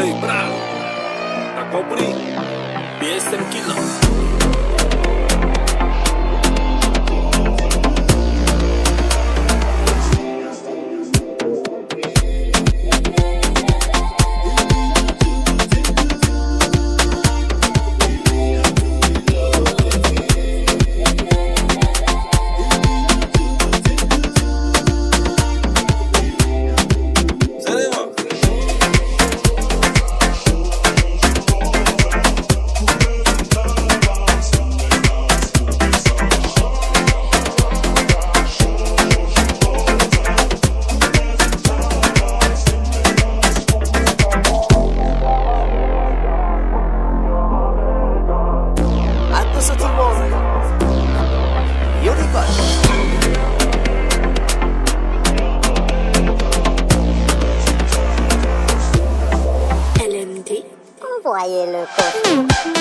Ei, bravo, tá cobrindo. PSM é que não. algo ahí, loco.